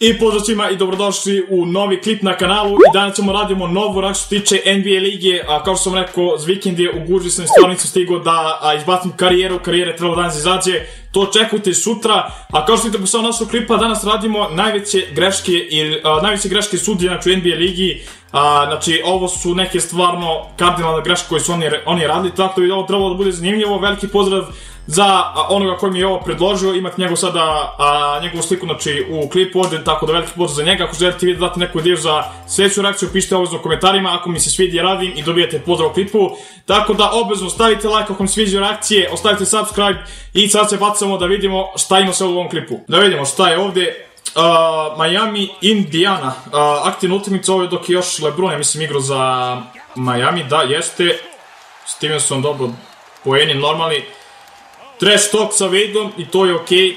I pozdrav svima i dobrodošli u novi klip na kanalu. I danas ćemo radimo novu rak što tiče NBA lige, a kao što sam rekao, z vikend u guži sam stvarnicu stigao da izbacim karijeru, karijere trebalo danas izađe, to očekujte sutra, a kao što vidite posao našog klipa, danas radimo najveće greške i a, najveće greške sudije znači, u NBA ligi, a, znači ovo su neke stvarno kardinalne greške koje su oni, oni radili, tako da bi ovo trebalo da bude zanimljivo, veliki pozdrav za onoga koji mi je ovo predložio, imate njegov sada, a, njegovu sliku znači, u klipu ovde, tako da veliki pozdrav za njega. Ako želite vidjeti dati neku ideju za sljedeću reakciju, pišite obvezno u komentarima, ako mi se svidi radim i dobijete pozdrav u klipu. Tako da obvezno stavite like ako vam sviđaju reakcije, ostavite subscribe i sad se bacamo da vidimo šta ima se u ovom klipu. Da vidimo šta je ovde. Uh, Miami, Indiana. Uh, aktivna utakmica dok je još Lebron, ja mislim, igrao za Miami. Da, jeste. Stevenson dobro poeni, normalni trash talk sa Wadeom i to je okej. Okay.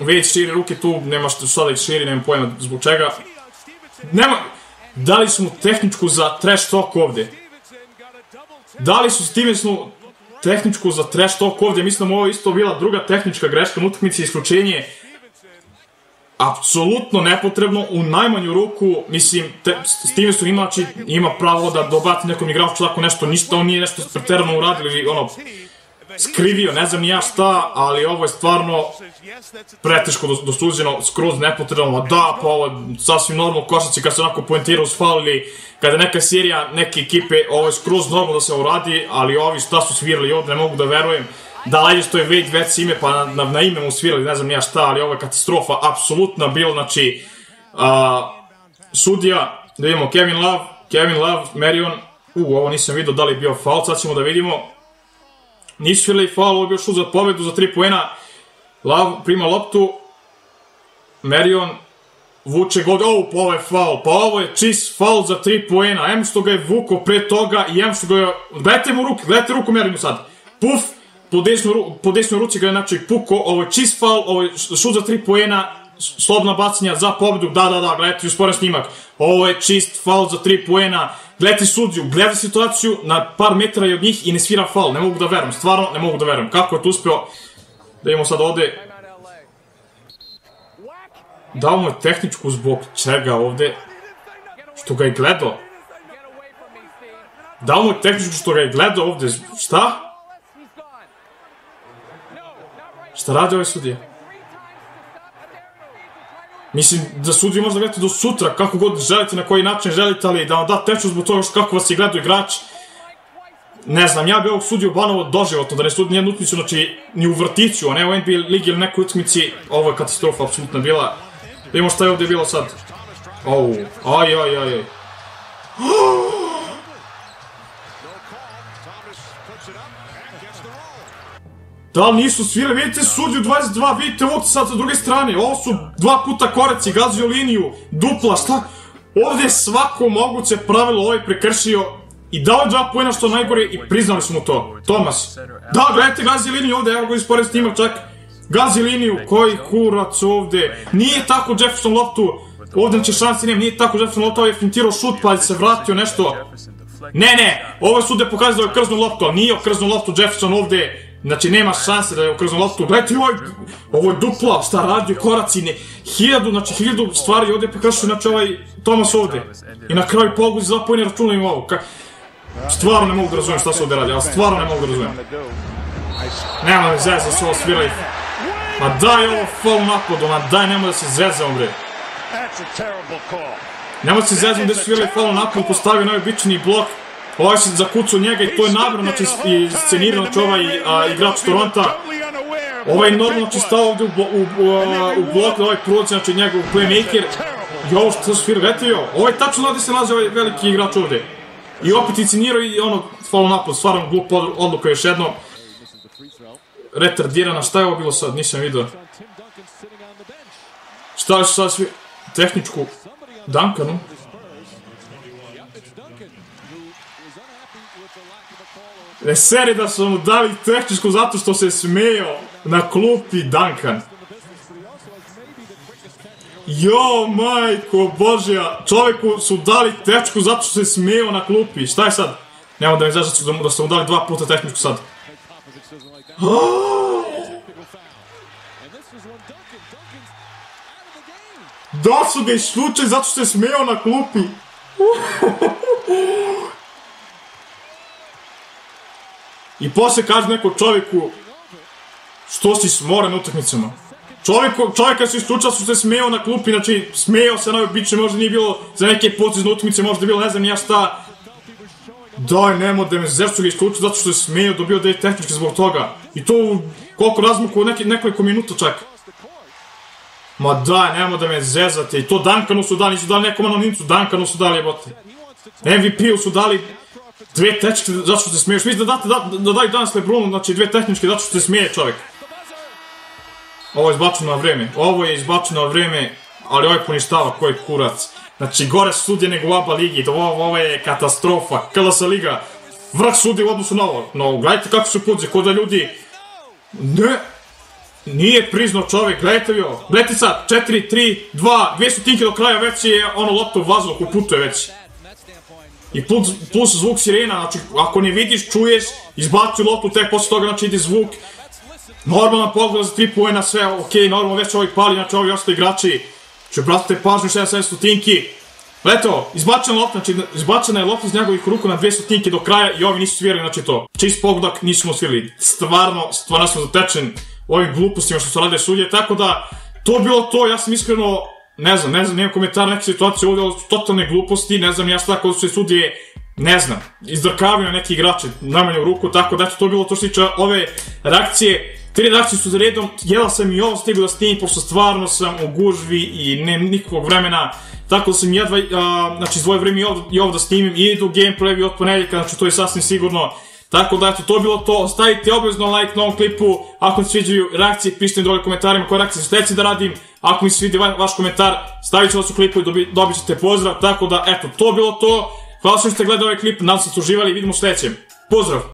Wade širi ruke tu, nema što sada ih širi, nema pojma zbog čega. Nema, dali su mu tehničku za trash talk ovde. Dali su Stevensonu tehničku za trash talk ovde, mislim ovo isto bila druga tehnička greška na utakmici, isključenje apsolutno nepotrebno, u najmanju ruku, mislim, te, Stevenson ima, či, ima pravo da dobati nekom igraču tako nešto, ništa, on nije nešto preterano uradio ili ono, skrivio, ne znam ni ja šta, ali ovo je stvarno preteško dosuđeno, skroz nepotrebno, da, pa ovo je sasvim normalno košaci kad se onako poentirao s faul ili kada neka serija, neke ekipe, ovo je skroz normalno da se uradi, ali ovi šta su svirali ovde, ne mogu da verujem. Da li što je Wade već ime, pa na, na, ime mu svirali, ne znam ja šta, ali ovo je katastrofa, apsolutna bilo, znači, a, sudija, da vidimo, Kevin Love, Kevin Love, Marion, u, ovo nisam vidio da li je bio faul, sad ćemo da vidimo, svirali faul, ovo šut za pobedu za 3 poena, Love prima loptu, Marion vuče god, oh, pa ovo je faul, pa ovo je čist faul za 3 poena, em što ga je vuko pre toga i em što ga je, gledajte mu ruke, gledajte ruku Marionu sad, puf, po desnoj, po desnoj ruci ga je znači puko, ovo je čist faul, ovo je šut za 3 poena, slobna bacanja za pobedu, da, da, da, gledajte usporen snimak, ovo je čist faul za 3 poena, gledajte sudiju, gleda situaciju na par metara od njih i ne svira faul, ne mogu da verujem, stvarno ne mogu da verujem, kako je to uspeo, da imamo sad ovde, dao mu je tehničku zbog čega ovde, što ga je gledao, dao mu je tehničku što ga je gledao ovde, šta? Šta radi ovaj sudija? Mislim, da sudiju možda gledate do sutra, kako god želite, na koji način želite, ali da vam da teču zbog toga što kako vas je gledao igrač, ne znam, ja bi ovog sudiju banovo doživotno, da ne sudi nijednu utakmicu, znači ni u vrtiću, a ne u NBA ligi ili nekoj utakmici, ovo je katastrofa apsolutno bila. Vidimo šta je ovde bilo sad. Au, aj, aj, aj, aj. Da li nisu svirali? Vidite sudiju 22, vidite ovog sad sa druge strane. Ovo su dva puta koreci, gazio liniju, dupla, šta? Ovde je svako moguće pravilo ovaj prekršio i dao je dva pojena što najgore i priznali su to. Tomas. Da, gledajte, gazi liniju ovde, evo ga ispored snimak čak. Gazi liniju, koji kurac ovde. Nije tako Jefferson loptu, ovde će šansi nema, nije tako Jefferson loptu, ovaj je fintirao šut pa je se vratio nešto. Ne, ne, ovo sude pokazuje da je okrznu loptu, ali nije okrznu loptu Jefferson ovde, Znači, nema šanse da je okrznu loptu. Gledajte, ovo, ovo je dupla, šta radi, koraci, ne, hiljadu, znači, hiljadu stvari ovde prekršuje, znači, ovaj Tomas ovde. I na kraju poguzi zapojni računa im ovo. Ka... Stvarno ne mogu da razumijem šta se ovde radi, ali stvarno ne mogu da razumijem. Nema mi zeza se ovo svirali. Ma daj ovo faul napadu, ma daj, nemoj da se zezam, bre. Nemoj da se zezam gde su svirali faul napadu, postavio najobičniji blok. Se zakucao njega i to je nabrano, znači, i scenirano, znači, ovaj igrač Toronta. Ovaj normalno, znači, stao ovde u, u, u, ovaj prolazi, znači, njegov playmaker. I ovo što se jo, ovaj tačno ovde se nalazi ovaj veliki igrač ovde. I opet incinirao i ono, follow napad, stvarno glup odluka još jedno. Retardirana, šta je ovo bilo sad, nisam vidio. Šta je sad svi, tehničku Duncanu. Seri da su mu dali tehničku zato što se smeo na klupi Duncan. Jo, majko Božja, čoveku su dali tehničku zato što se smeo na klupi. Šta je sad? Nemo da mi zašto da, da su mu dali dva puta tehničku sad. Da su ga isključili zato što se smeo na klupi. I posle kaže neko čovjeku, što si smoren utakmicama? Čovjek, čovjeka se isključila su se smeo na klupi, znači smeo se na običaj, možda nije bilo za neke potezne utakmice, možda je bilo ne znam nija šta. Daj, nemo da me zašto ga isključio, zato što je smeo, dobio da je tehnički zbog toga. I to u koliko razmuku, neki, nekoliko minuta čak. Ma daj, nemo da me zezate. I to Duncanu su dali, nisu dali nekom anonimcu, Duncanu su dali, jebote. MVP-u su dali dve tehničke, zato što se smiješ. Mislim da, date, da, da daju danas Lebrunu, znači dve tehničke, zato što se smije čovjek. Ovo je izbačeno na vreme. Ovo je izbačeno na vreme, ali ovaj poništava koji kurac. Znači, gore sudje nego u ABA ligi. Ovo, ovo je katastrofa. KLS liga. Vrh sudi u odnosu na ovo. No, gledajte kako su pudze, kod da ljudi... Ne, Nije priznao čovjek, gledajte vi ovo. Gledajte sad, 4, 3, 2, dvije stotinke do kraja, već je ono lopta u vazduhu, putuje već. I plus, plus zvuk sirena, znači ako ne vidiš, čuješ, izbaci loptu, tek posle toga znači ide zvuk. Normalna pogleda za 3 pojena, sve ok, normalno već ovaj pali, znači ovi ostali igrači. Znači, brate, pažnju 6-7 stotinki. Eto, izbačena lopta, znači izbačena je lopta iz njegovih ruku na dve stotinke do kraja i ovi nisu svirali, znači to. Čist pogledak nismo svirali. Stvarno, stvarno sam zatečen ovim glupostima što su radile sudje, tako da to bilo to, ja sam iskreno, ne znam, ne znam, nemam komentar neke situacije ovdje, su totalne gluposti, ne znam ja šta kod su sudije, ne znam, izdrkavaju na neki igrače, najmanje u ruku, tako da eto, to bilo to što tiče ove reakcije, Tri reakcije su za redom, jela sam i ovo stigao da snimim, pošto stvarno sam u gužvi i nemam nikakvog vremena, tako da sam jedva, a, znači, zvoje vreme i ovo, i ovo da snimim i idu gameplayevi od ponedjeljka, znači to je sasvim sigurno Tako da, eto, to je bilo to. Ostavite obavezno like na ovom klipu. Ako se sviđaju reakcije, pišite mi dole komentarima koje reakcije ste da radim. Ako mi se sviđa vaš komentar, stavit ću vas u klipu i dobi, dobit ćete pozdrav. Tako da, eto, to bilo to. Hvala što ste gledali ovaj klip, nadam se da ste uživali i vidimo u sledećem. Pozdrav!